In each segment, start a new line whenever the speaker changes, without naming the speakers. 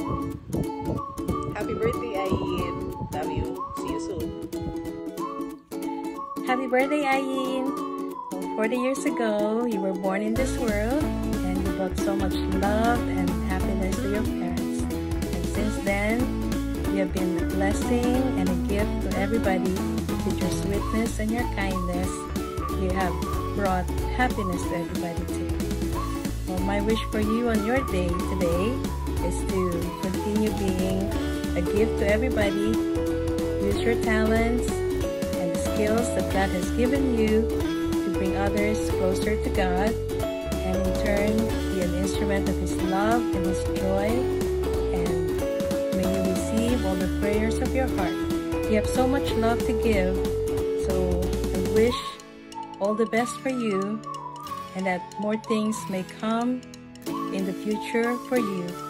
Happy birthday, Ayeen. Love you. See you soon.
Happy birthday, Ayeen! Well, 40 years ago, you were born in this world and you brought so much love and happiness to your parents. And since then, you have been a blessing and a gift to everybody with your sweetness and your kindness. You have brought happiness to everybody too. Well, my wish for you on your day today is to continue being a gift to everybody. Use your talents and the skills that God has given you to bring others closer to God and in turn be an instrument of His love and His joy and may you receive all the prayers of your heart. You have so much love to give so I wish all the best for you and that more things may come in the future for you.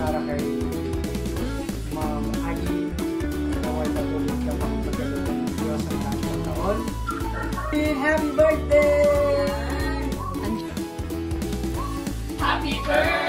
para kay Ma'am Aggie naway patuloy ka pang pagkalit ng Diyos ang lahat ng taon. Happy birthday!
Happy birthday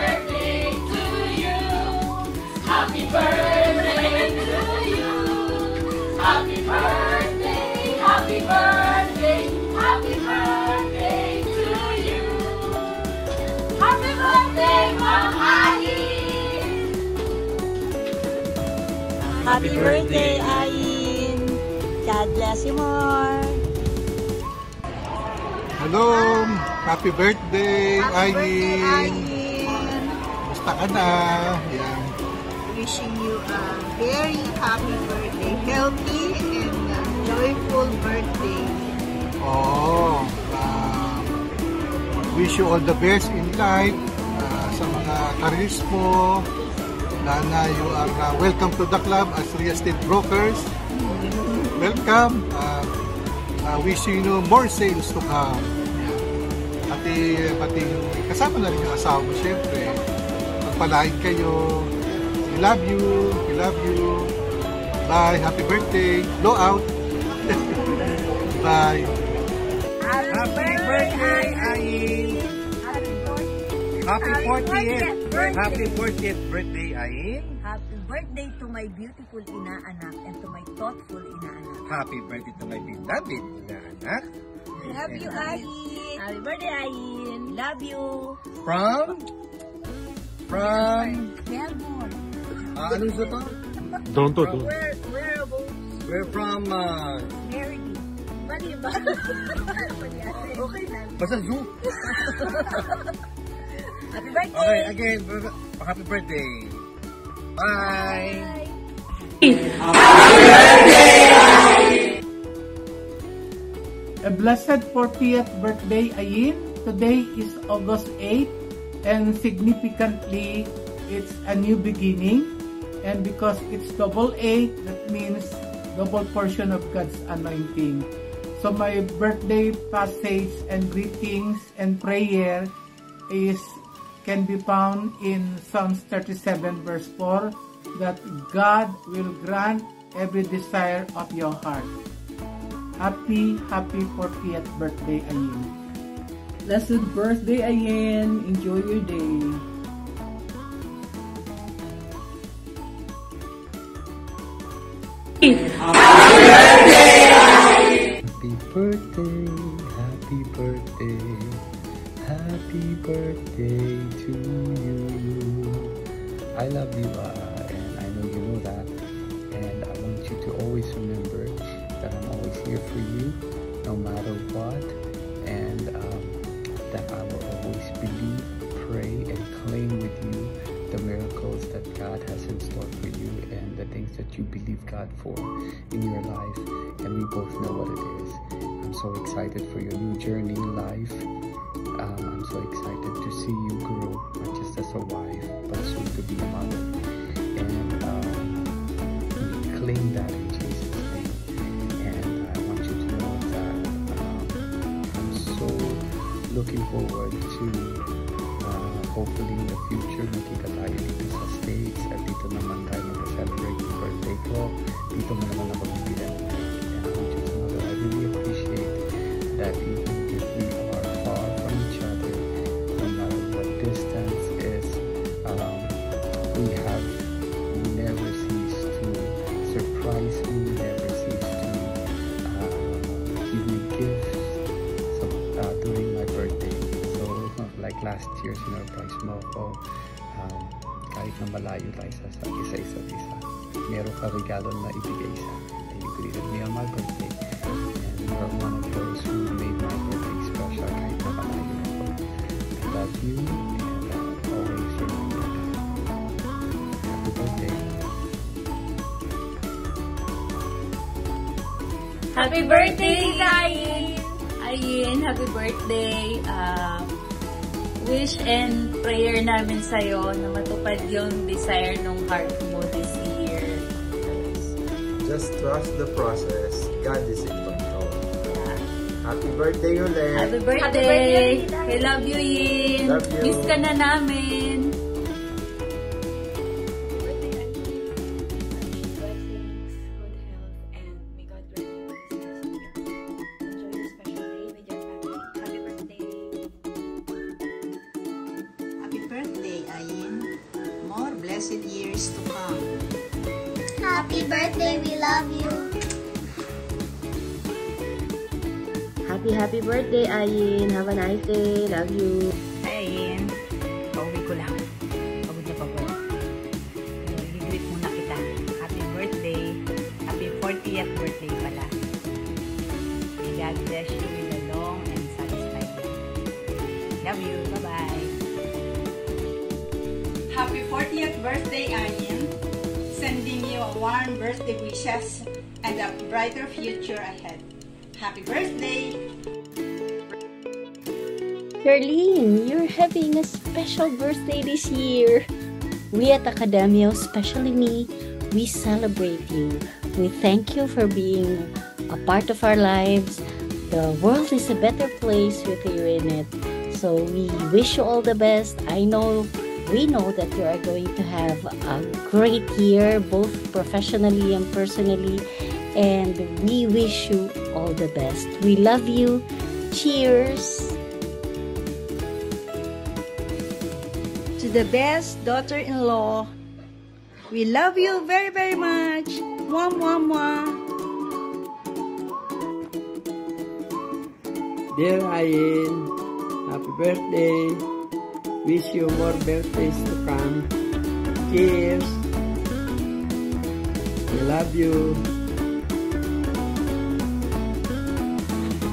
Happy birthday,
Ayin! God bless you more!
Hello! Happy birthday, Ayin! Basta ka na? Yan.
wishing you a very happy birthday, healthy and uh, joyful birthday.
Oo. ah, wish you all the best in life ah, sa mga careers mo. Lana, you are ah, welcome to the club as real estate brokers. Welcome. Uh, uh, wishing you more sales to come. Pati, pati kasama na rin yung asawa mo, syempre. Magpalain kayo. We love you. We love you. Bye. Happy birthday. Blow out. Bye.
Happy birthday, Ayin! Happy 40th! Happy 40th birthday, Ayeen!
Happy birthday to my beautiful inaanak and to my thoughtful inaanak.
Happy birthday to my beloved inaanak.
Love you, Ayeen. Happy birthday, Ayeen. Love you.
From? From?
Melbourne.
Uh, anong ito to?
Don't do, don't.
Where, where about
We're from, uh,
Mary Mali ba? okay lang.
basta zoo.
Happy birthday.
Okay, again, oh, happy birthday. Bye!
Happy birthday, A blessed 40th birthday, Ayeen. Today is August 8 and significantly it's a new beginning. And because it's double eight, that means double portion of God's anointing. So my birthday passage and greetings and prayer is can be found in Psalms 37 verse 4 that God will grant every desire of your heart. Happy, happy 40th birthday, Ayeen.
Blessed birthday, Ayeen. Enjoy your day.
Happy birthday, happy birthday, happy birthday to you. I love you, uh, and I know you know that. And I want you to always remember that I'm always here for you, no matter what, and um, that I will always believe, pray, and claim with you the miracles that God has in store for you and the things that you believe God for in your life. And we both know what it is. I'm so excited for your new journey in life. Um, I'm so excited to see you grow, just a wife, but soon to be a mother. And we claim that in Jesus' name. And I want you to know that um, I'm so looking forward to uh, hopefully in the future makita tayo dito sa States at dito naman tayo mag-celebrate birthday ko. Dito mo naman ako bibilan. And I want you to know that I really appreciate last year, sinurprise mo ako um, kahit na malayo tayo sa sa isa isa't isa. Meron ka regalo na ibigay sa akin. You greeted me on my birthday. And you are one of those who made my birthday special kahit na malayo ako. I love you. Happy birthday.
Happy birthday, Ayin! Ayin, happy birthday. Uh, wish and prayer namin sa'yo na matupad yung desire ng heart mo this year.
Just trust the process. God is in control. Happy birthday ulit.
Happy birthday! We love you, Yin!
Love you.
Miss ka na namin!
Birthday, Ayin. More blessed years to come.
Happy birthday, we love you.
Happy, happy birthday, Ayin. Have a nice day. Love you.
Hi, Ayin. Pauwi ko lang. Pagod na pagod. I-greet muna kita. Happy birthday. Happy 40th birthday pala. May God bless you
birthday, Ayeen. Sending you a warm birthday wishes and a brighter future ahead. Happy birthday!
Darlene, you're having a special birthday this year. We at Academia, especially me, we celebrate you. We thank you for being a part of our lives. The world is a better place with you in it. So we wish you all the best. I know, we know that you are going to have a great year, both professionally and personally. And we wish you all the best. We love you. Cheers.
To the best daughter-in-law, we love you very, very much. Mwah, mwah, mwah.
Dear Ayeen, happy birthday. Wish you more birthdays to come. Cheers. We love you.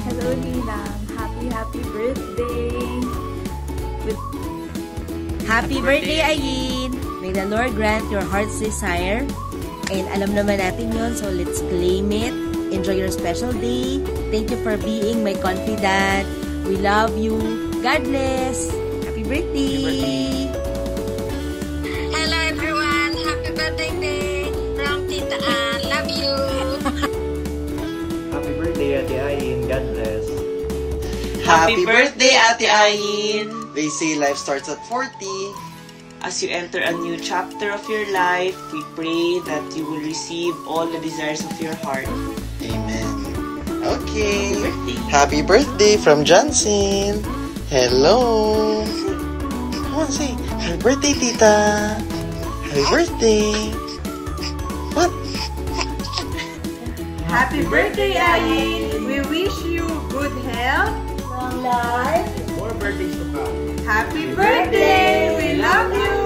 Hello, Ninang. Happy, happy birthday!
Happy birthday, Ayin! May the Lord grant your heart's desire. And alam naman natin yon so let's claim it. Enjoy your special day. Thank you for being my confidant. We love you. God bless. Happy birthday!
Hello everyone, happy birthday day from Tita Ann. Love you.
Happy birthday, Ate Ayeen. God bless.
Happy birthday, Ate Ayeen! They say life starts at 40. As you enter a new chapter of your life, we pray that you will receive all the desires of your heart.
Amen. Okay. Happy birthday from Johnson. Hello. Come on, say happy birthday, Tita. Happy birthday. What?
Happy birthday, Ayeen! We wish you good health, long life,
More birthdays to come.
happy birthday! We love you!